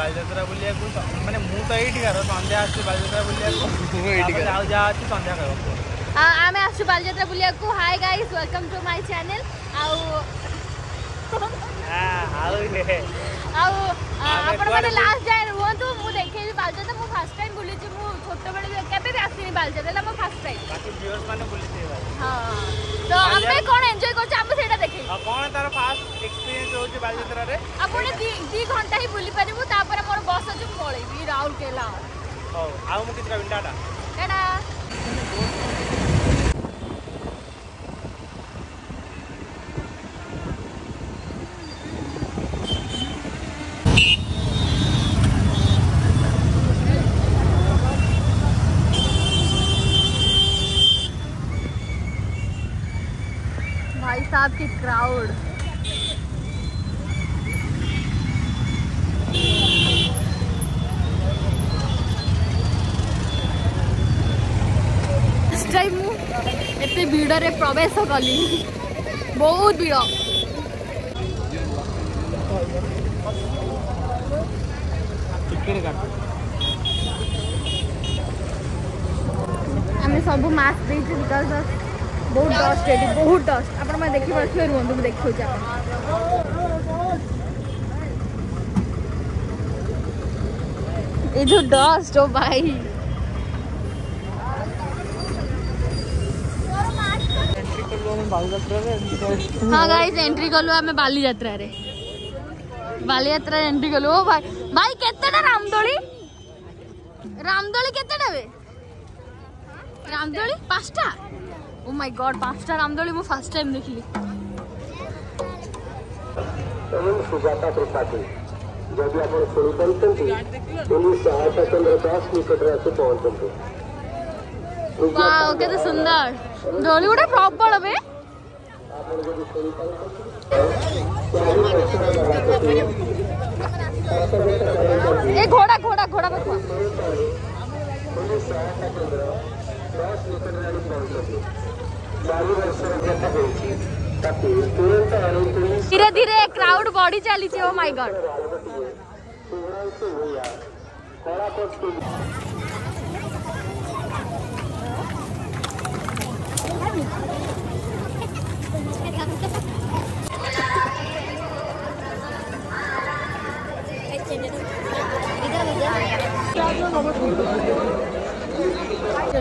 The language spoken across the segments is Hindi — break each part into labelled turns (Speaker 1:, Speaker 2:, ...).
Speaker 1: ବାଲିଯାତ୍ରା ବୁଲିବାକୁ ମାନେ ମୁଁ ତ ଏଇଠି କାର ସନ୍ଧ୍ୟା ଆସୁଛି ବାଲିଯାତ୍ରା ବୁଲିବାକୁ ଆଉ ଯାହା ଅଛି ସନ୍ଧ୍ୟା ଖାଇବ
Speaker 2: ଆମେ ଆସୁଛୁ ବାଲିଯାତ୍ରା ବୁଲିବାକୁ hi guys welcome to my channel ଆଉ ଆଉ ଆପଣମାନେ ଲାଷ୍ଟ ଯାଏ ରୁହନ୍ତୁ ମୁଁ ଦେଖେଇବି ବାଲିଯାତ୍ରା ମୁଁ ଫାର୍ଷ୍ଟ ଟାଇମ୍ ବୁଲିଛି ମୁଁ ଛୋଟବେଳେ କେବେ ବି ଆସିନି ବାଲିଯାତ୍ରା ହେଲା ମୋ ଫାର୍ଷ୍ଟ
Speaker 1: ଟାଇମ୍
Speaker 2: ହଁ ତ ଆମେ କ'ଣ ଏନ୍ଜୟ କରୁଛୁ ଆମେ ସେଇଟା ଦେଖେଇବୁ
Speaker 1: କ'ଣ ତାର ଫାର୍ଷ୍ଟ ଏକ୍ସପିରିଏନ୍ସ ହେଉଛି ବାଲିଯାତ୍ରାରେ ଆପଣ
Speaker 2: ଦୁଇ ଘଣ୍ଟା ହିଁ ବୁଲିପାରିବେ ವಿ ರಾಹುಲ್ ಕೇಲಾವ್
Speaker 1: ಓ ಆಗ ಮುಗಿದ್ರ ವಿಂಡಾಟ
Speaker 2: ಟಾಟಾ भाई साहब की क्राउड एते भीड़ रे प्रवेश कली बहुत भीड़ हमें सब मास्क देखे बिकज बहुत डस्ट ये बहुत डस्ट आप देखी पार्थे रुहत मुझे देखे ये जो डस्ट हो भाई
Speaker 3: हाँ
Speaker 2: गाइस एंट्री कलो आम बाली जात्रा रे बाली जात्रा एंट्री कलो ओ भाई भाई केतेटा रामदोली रामदोली केतेटा बे रामदोली पांचटा ओ oh माय गॉड पांचटा रामदोली मु फर्स्ट टाइम देखली
Speaker 4: एवं सुजाता त्रिपाठी जदि आप शुणुंट पुलिस सहायता केन्द्र दस निकटर आसी पहुंचते
Speaker 2: वाओ केते सुंदर डोली गुडा प्रॉपर बे
Speaker 4: ये
Speaker 2: घोड़ा घोड़ा घोड़ा बकवा धीरे धीरे क्राउड बढ़ी चली oh my god
Speaker 4: Thank you.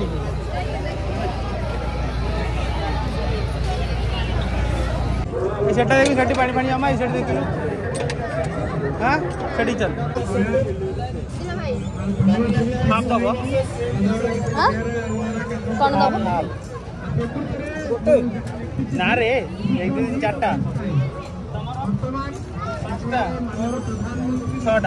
Speaker 4: చూడండి
Speaker 1: ఈ షర్ట్ దగ్గర షర్ట్ పని పని అమ్మా ఈ షర్ట్ దగ్గర షర్ట్ ఇచ్చాను నారే ఎగ్ చట్ట చోట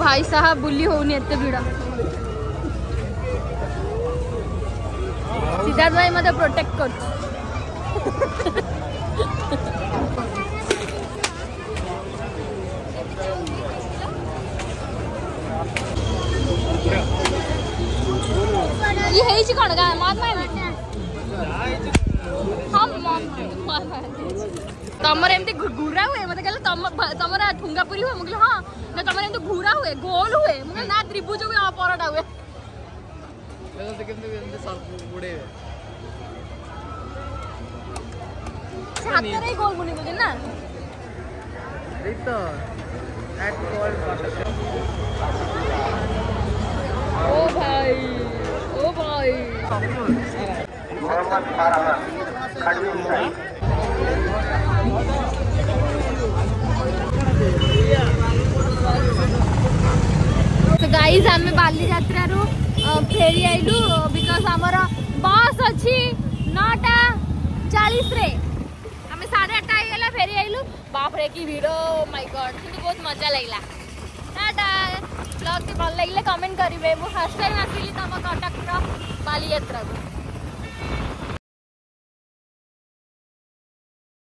Speaker 2: भाई साहब बुल्ली होनी एत भिड़ सिद्धार्थ भाई मत प्रोटेक्ट कर ये कौन मार मार ତମର ଏମିତି ଘୁରା ହୁଏ ମତେ କହିଲେ ତମର ଠୁଙ୍ଗା ପୁରୀ ହୁଏ ମୁଁ କହିଲି ହଁ ନା ତମର ଏମିତି ଘୁରା ହୁଏ ଗୋଲ ହୁଏ ମୁଁ କହିଲି ନା ତ୍ରିଭୁଜ ହୁଏ ହଁ ପରଟା ହୁଏ ହାତରେ ଗୋଲ ବୁନି ବୁଝେ ନା ओ भाई ओ भाई मोहम्मद
Speaker 4: फाराना खड़वी
Speaker 1: साहिब
Speaker 2: बालीजात्रु फेरी आइलु बिकज आमर बस अच्छी नौटा चालीस आम साढ़े आठटा हो गला फेरी आइलु बापरे कि भिड़ माइ गड कि बहुत मजा लगला नाटा ब्लग भल लगे कमेंट करेंगे मुझ फास्ट टाइम आसली तुम कटक बालीजात्रा को